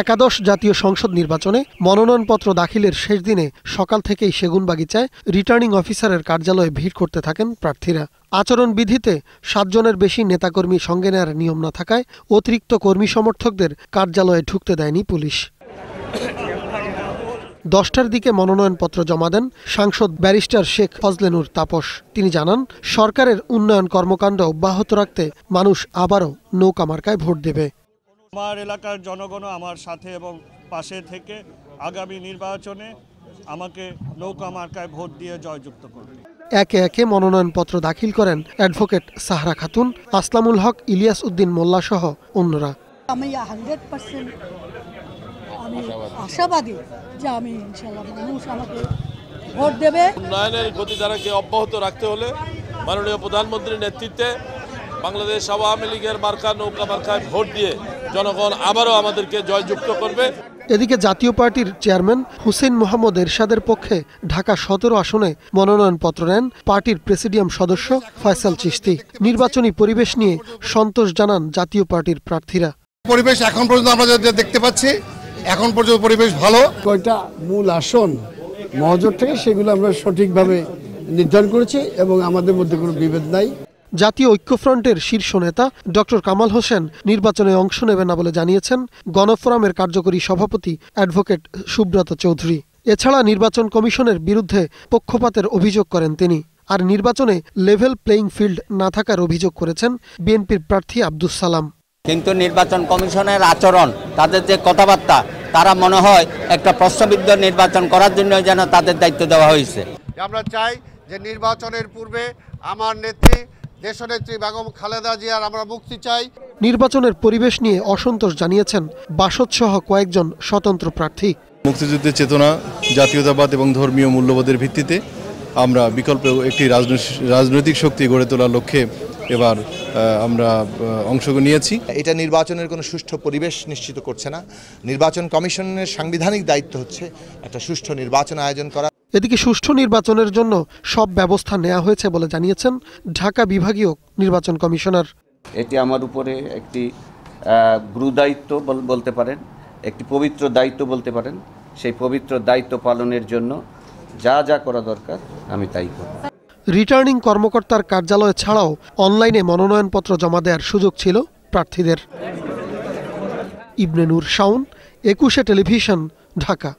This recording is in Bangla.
একাদশ জাতীয় সংসদ নির্বাচনে মনোনয়নপত্র দাখিলের শেষ দিনে সকাল থেকেই সেগুনবাগিচায় রিটার্নিং অফিসারের কার্যালয়ে ভিড় করতে থাকেন প্রার্থীরা। আচরণবিধিতে সাতজনের বেশি নেতাকর্মী সঙ্গে নেওয়ার নিয়ম না থাকায় অতিরিক্ত কর্মী সমর্থকদের কার্যালয়ে ঢুকতে দেয়নি পুলিশ। দশটার দিকে মনোনয়নপত্র জমা দেন সাংসদ ব্যারিস্টার শেখ ফজলেনুর তাপস। তিনি জানান, সরকারের উন্নয়ন কর্মকাণ্ড অব্যাহত রাখতে মানুষ আবারও নৌকা মার্কায় ভোট দেবে। আমার এলাকার জনগণ আমার সাথে এবং পাশে থেকে আগামী নির্বাচনে আমাকে নৌকা মার্কায় ভোট দিয়ে জয়যুক্ত করবে। একে একে মনোনয়নপত্র দাখিল করেন অ্যাডভোকেট সাহারা খাতুন আসলামুল হক ইলিয়াস উদ্দিন মোল্লা সহ অন্যরা। আমি হান্ড্রেড পার্সেন্ট আমি আশাবাদী যে আমি ইনশাল্লাহ মানুষ আমাকে ভোট দেবে। উন্নয়নের গতিধারাকে অব্যাহত রাখতে হলে মাননীয় প্রধানমন্ত্রীর নেতৃত্বে বাংলাদেশ আওয়ামী লীগের মার্কা নৌকা মার্কায় ভোট দিয়ে জনগণ আবারও আমাদেরকে জয়যুক্ত করবে। এদিকে জাতীয় পার্টির চেয়ারম্যান হুসেন মোহাম্মদ এরশাদের পক্ষে ঢাকা সতেরো আসনে মনোনয়নপত্র নেন পার্টির প্রেসিডিয়াম সদস্য ফয়সাল চিশতি। নির্বাচনী পরিবেশ নিয়ে সন্তোষ জানান জাতীয় পার্টির প্রার্থীরা। পরিবেশ এখন পর্যন্ত আমরা যা দেখতে পাচ্ছি এখন পর্যন্ত পরিবেশ ভালো। কয়টা মূল আসন মহাজোট থেকে সেগুলো আমরা সঠিকভাবে নির্ধারণ করেছি এবং আমাদের মধ্যে কোনো বিভেদ নাই। জাতীয় ঐক্যফ্রন্টের শীর্ষ নেতা ডক্টর কামাল হোসেন নির্বাচনে অংশ নেবে না বলে জানিয়েছেন গণফোরামের কার্যকরী সভাপতি অ্যাডভোকেট সুব্রত চৌধুরী। এছাড়া নির্বাচন কমিশনের বিরুদ্ধে পক্ষপাতের অভিযোগ করেন তিনি। আর নির্বাচনে লেভেল প্লেইং ফিল্ড না থাকার অভিযোগ করেছেন বিএনপির প্রার্থী আব্দুস সালাম। কিন্তু নির্বাচন কমিশনের আচরণ তাদের যে কথাবার্তা তারা মনে হয় একটা প্রশ্নবিদ্ধ নির্বাচন করার জন্য যেন তাদের দায়িত্ব দেওয়া হয়েছে। আমরা চাই যে নির্বাচনের পূর্বে আমার নেত্রী দেশনেত্রী বেগম খালেদা জিয়ার আমরা মুক্তি চাই। নির্বাচনের পরিবেশ নিয়ে অসন্তোষ জানিয়েছেন বাসদসহ কয়েকজন স্বতন্ত্র প্রার্থী। মুক্তিযুদ্ধের চেতনা জাতীয়তাবাদ এবং ধর্মীয় মূল্যবোধের ভিত্তিতে আমরা বিকল্প একটি রাজনৈতিক রাজনৈতিক শক্তি গড়ে তোলার লক্ষ্যে এবার আমরা অংশ নিয়েছি। এটা নির্বাচনের কোনো সুষ্ঠু পরিবেশ নিশ্চিত করছে না। নির্বাচন কমিশনের সাংবিধানিক দায়িত্ব হচ্ছে একটা সুষ্ঠু নির্বাচন আয়োজন করা। এদিকে সুষ্ঠু নির্বাচনের জন্য সব ব্যবস্থা নেওয়া হয়েছে বলে জানিয়েছেন ঢাকা বিভাগীয় নির্বাচন কমিশনার। এটি আমার উপরে একটি গুরুদায়িত্ব বল- বলতে পারেন একটি পবিত্র দায়িত্ব বলতে পারেন। সেই পবিত্র দায়িত্ব পালনের জন্য যা যা করা দরকার আমি তাই করব। রিটার্নিং কর্মকর্তার কার্যালয় ছাড়াও অনলাইনে মনোনয়নপত্র জমা দেওয়ার সুযোগ ছিল প্রার্থীদের। ইবনে নূর শাউন একুশে টেলিভিশন ঢাকা।